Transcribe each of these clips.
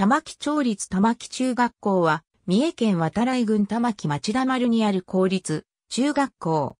玉木町立玉木中学校は、三重県渡来郡玉木町田丸にある公立中学校。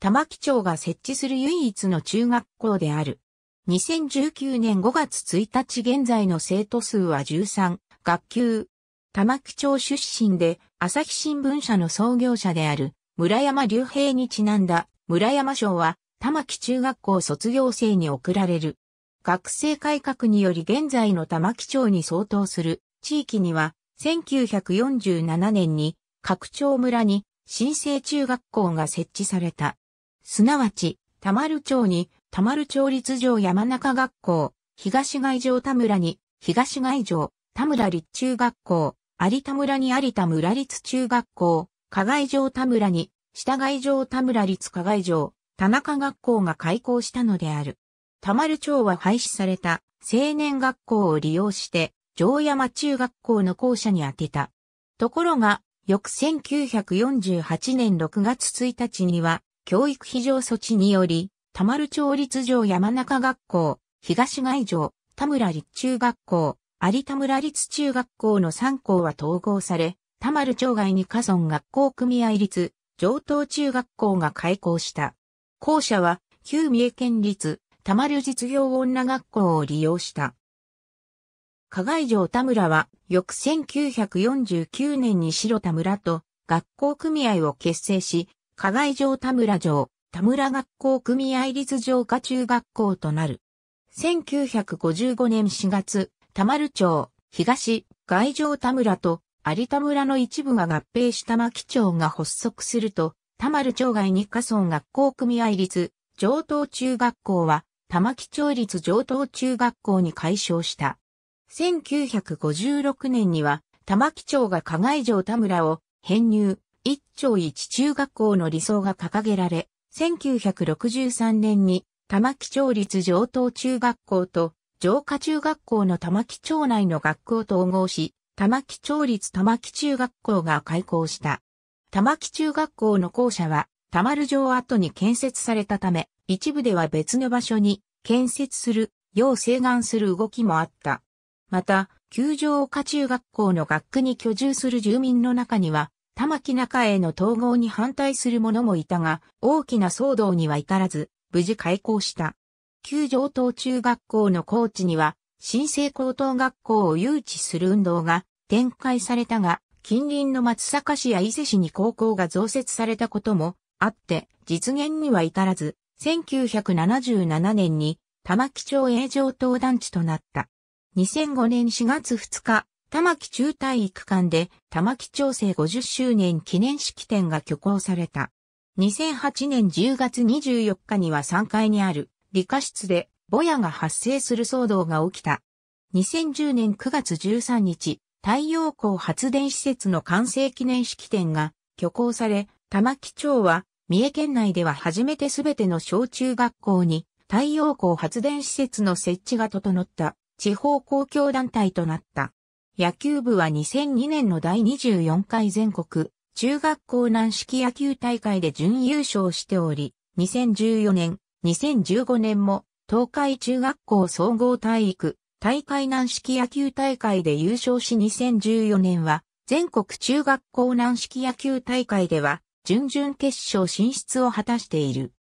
玉木町が設置する唯一の中学校である。2019年5月1日現在の生徒数は13、学級。玉木町出身で、朝日新聞社の創業者である、村山隆平にちなんだ、村山賞は、玉木中学校卒業生に贈られる。学生改革により現在の玉木町に相当する地域には、1947年に、拡張村に新生中学校が設置された。すなわち、田丸町に、田丸町立城山中学校、東外城田村に、東外城、田村立中学校、有田村に有田村立中学校、加害城田村に、下外城田村立加害城、田中学校が開校したのである。田丸町は廃止された青年学校を利用して、城山中学校の校舎に当てた。ところが、翌1948年6月1日には、教育非常措置により、田丸町立城山中学校、東外城、田村立中学校、有田村立中学校の3校は統合され、田丸町外に家村学校組合立、上東中学校が開校した。校舎は、旧三重県立、田丸実業女学校を利用した。加害城田村は、翌1949年に白田村と学校組合を結成し、加害城田村城、田村学校組合立城下中学校となる。1955年4月、田丸町、東、外城田村と有田村の一部が合併した牧町が発足すると、田丸町外に下村学校組合立、上東中学校は、玉木町立上東中学校に改称した。1956年には、玉木町が加害城田村を編入、一町一中学校の理想が掲げられ、1963年に玉木町立上東中学校と上下中学校の玉木町内の学校と統合し、玉木町立玉木中学校が開校した。玉木中学校の校舎は、玉丸城跡に建設されたため、一部では別の場所に建設するよう請願する動きもあった。また、球場下中学校の学区に居住する住民の中には、玉木中への統合に反対する者もいたが、大きな騒動には至らず、無事開校した。旧上東中学校の校地には、新生高等学校を誘致する運動が展開されたが、近隣の松阪市や伊勢市に高校が増設されたこともあって、実現には至らず、1977年に玉木町営上等団地となった。2005年4月2日、玉木中体育館で玉木町生50周年記念式典が挙行された。2008年10月24日には3階にある理科室でボヤが発生する騒動が起きた。2010年9月13日、太陽光発電施設の完成記念式典が挙行され、玉木町は三重県内では初めてすべての小中学校に太陽光発電施設の設置が整った地方公共団体となった。野球部は2002年の第24回全国中学校軟式野球大会で準優勝しており、2014年、2015年も東海中学校総合体育大会軟式野球大会で優勝し2014年は全国中学校軟式野球大会では準々決勝進出を果たしている。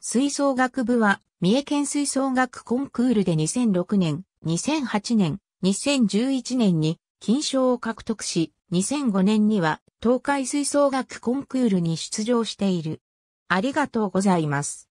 吹奏楽部は三重県吹奏楽コンクールで2006年、2008年、2011年に金賞を獲得し、2005年には東海吹奏楽コンクールに出場している。ありがとうございます。